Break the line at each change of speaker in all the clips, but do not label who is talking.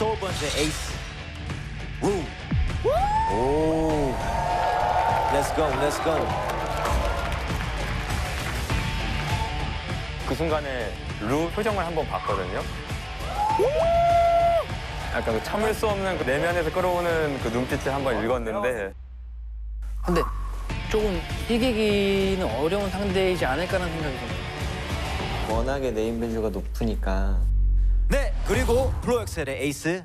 소울번즈의 에이스 루. 오. Let's go, let's go.
그 순간에 루 표정을 한번 봤거든요. 약간 그 참을 수 없는 그 내면에서 끓어오는 그 눈빛을 한번 읽었는데
근데 조금 이기기는 어려운 상대이지 않을까라는 생각이 듭니다.
워낙에 name value가 높으니까
네, 그리고 플로엑셀의 에이스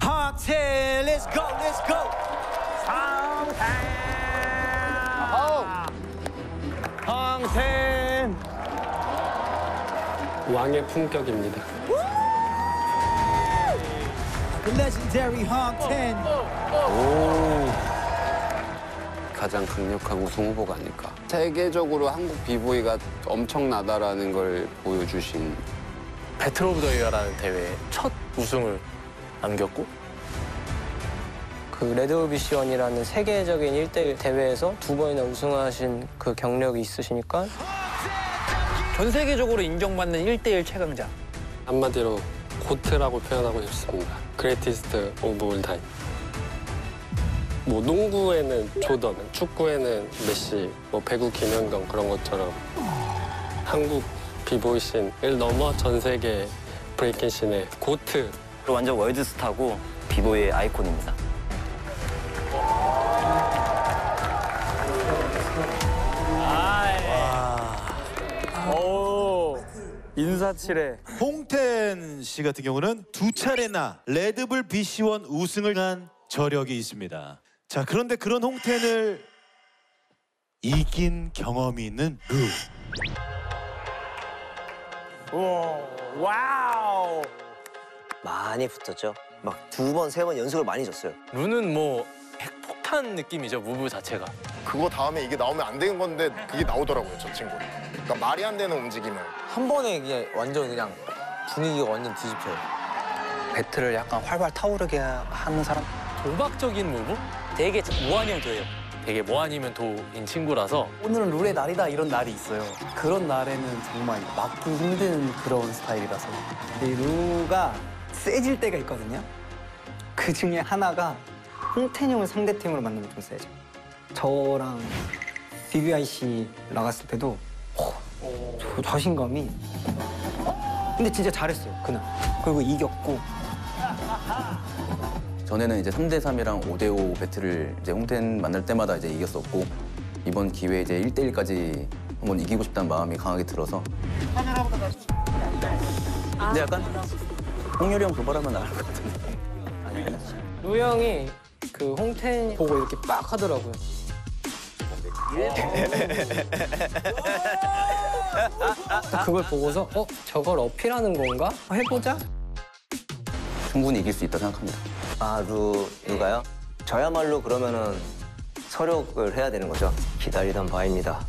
하텔. Let's go, let's go.
황텐
왕의 품격입니다.
The legendary 황텐.
가장 강력한 우승 후보가 아닐까. 세계적으로 한국 비보이가 엄청나다라는 걸 보여주신
Battle of the Year라는 대회에 첫 우승을 남겼고
그 레드비시원이라는 세계적인 1대1 대회에서 두 번이나 우승하신 그 경력이 있으시니까
전 세계적으로 인정받는 1대1 최강자.
한마디로 GOAT라고 표현하고 싶습니다. Greatest Of All Time. 뭐 농구에는 조던, 축구에는 메시, 뭐 배구 김연경 그런 것처럼 한국 비보이 씬을 넘어 전 세계 브레이킹 씬의 고트
완전 월드스타고 비보이의 아이콘입니다.
오 인사치레
홍텐 씨 같은 경우는 두 차례나 레드불 BC1 우승을 한 저력이 있습니다. 자, 그런데 그런 홍텐을 이긴 경험이 있는 루.
Wow
많이 붙었죠. 막 두 번, 세 번 연습을 많이 줬어요.
루는 뭐 핵폭탄 느낌이죠 move 자체가
그거 다음에 이게 나오면 안 되는 건데 그게 나오더라고요 저 친구. 그러니까 말이 안 되는 움직임을.
한 번에 그냥 완전 그냥 분위기가 완전 뒤집혀요.
battle을 약간 활활 타오르게 하는 사람.
도박적인 무브? 되게 뭐 아니면 도예요 되게 뭐 아니면 도인 친구라서
오늘은 룰의 날이다 이런 날이 있어요. 그런 날에는 정말 막기 힘든 그런 스타일이라서. 이 루가 세질 때가 있거든요. 그 중에 하나가 홍태형을 상대팀으로 만나면 좀 세죠. 저랑 BBIC 나갔을 때도 어, 저 자신감이 근데 진짜 잘했어요 그날. 그리고 이겼고
전에는 이제 3대 3이랑 5대 5 배틀을 이제 홍텐 만날 때마다 이제 이겼었고 이번 기회에 이제 1대 1까지 한번 이기고 싶다는 마음이 강하게 들어서. 근데 약간 홍열이 형 도발하면 나을 것 같은데.
루 형이 그 홍텐 보고 이렇게 빡 하더라고요. 그걸 보고서 어 저걸 어필하는 건가 해보자.
충분히 이길 수 있다 생각합니다. 아, 루, 루가요? 저야말로 그러면은 서력을 해야 되는 거죠. 기다리던 바입니다.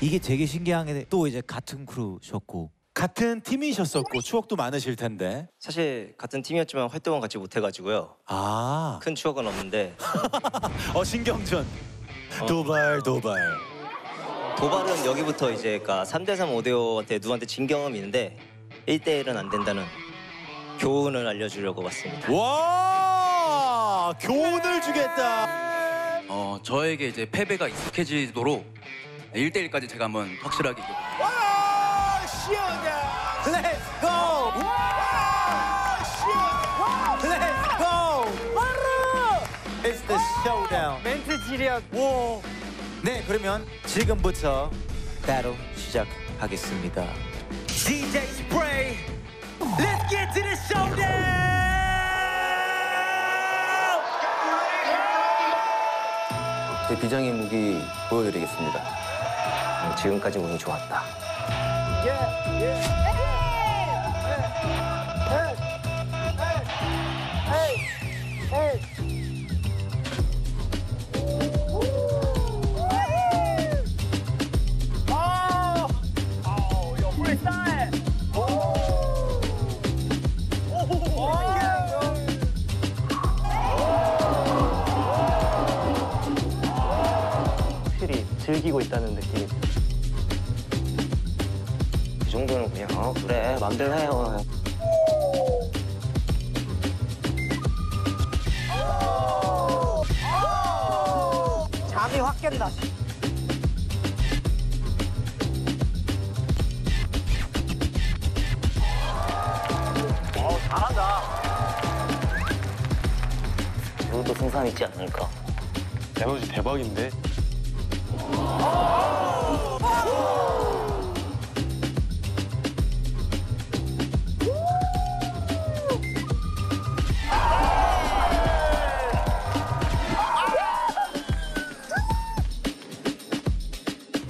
이게 되게 신기한 게 또 이제 같은 크루셨고
같은 팀이셨었고 추억도 많으실 텐데.
사실 같은 팀이었지만 활동은 같이 못 해가지고요.
아,
큰 추억은 없는데
어 신경전. 도발, 도발.
도발은 여기부터 이제 그러니까 3대3 5대5한테 누구한테 진 경험이 있는데 1대1은 안 된다는 교훈을 알려주려고 왔습니다.
와, 교훈을 주겠다.
어, 저에게 이제 패배가 익숙해지도록 1대1까지 제가 한번 확실하게 이겨
와 시원해. Let's go. 와 시원해. Let's go. It's the showdown.
멘트 지리야.
네 그러면 지금부터 배틀 시작하겠습니다. DJ Spray to the showdown
제 비장의 무기 보여드리겠습니다. 음, 지금까지 운이 좋았다.
확실 즐기고 있다는 느낌이 들어요.
이 정도는 그냥 어, 그래 맘대로 해요.
잠이 확 깬다.
어 잘한다. 그것도 승산 있지 않을까.
에너지 대박인데?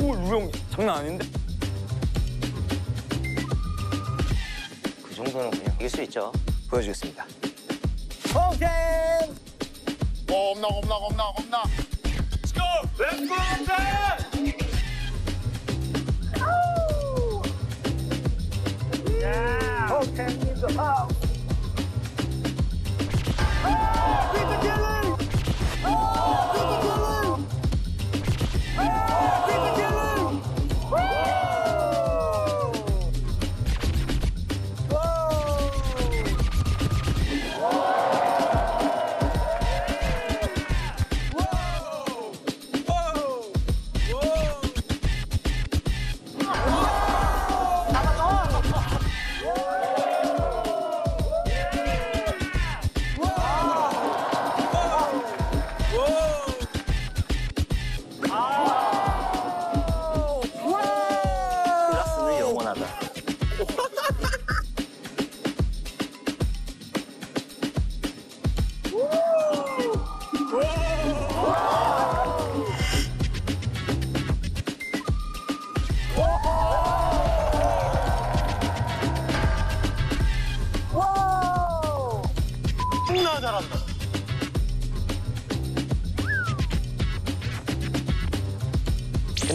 오, 루영 장난 아닌데? 그 정도는 그냥 이길 수 있죠. 보여주겠습니다.
홍텐! 어, 없나, 없나, 없나, 없나. Let's go! Let's go, 홍텐!
홍텐 in the house.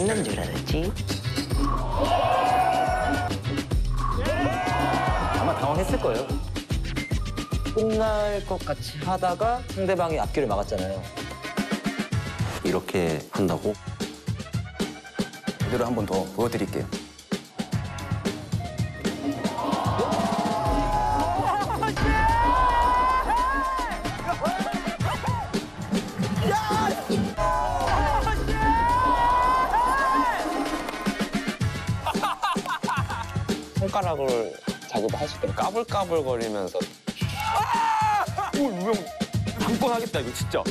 끝난 줄 알았지? 아마 당황했을 거예요. 끝날 것 같이 하다가 상대방이 앞길을 막았잖아요. 이렇게 한다고? 그대로 한 번 더 보여드릴게요.
손가락을 자기도 하실 때 까불까불거리면서
오, 루영 한건 하겠다, 이거 진짜.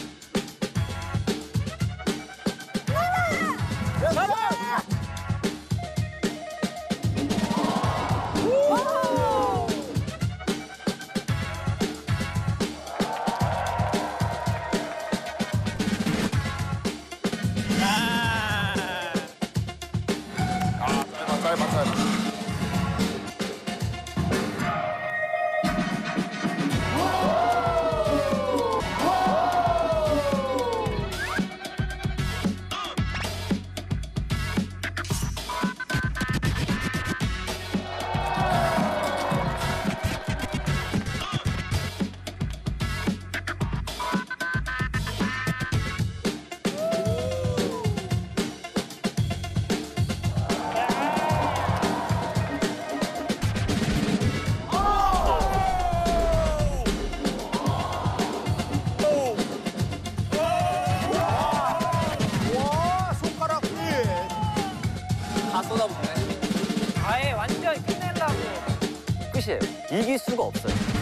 끝이에요. 이길 수가 없어요.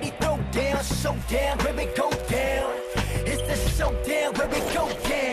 Everybody throw down, showdown, where we go down. It's the showdown, where we go down.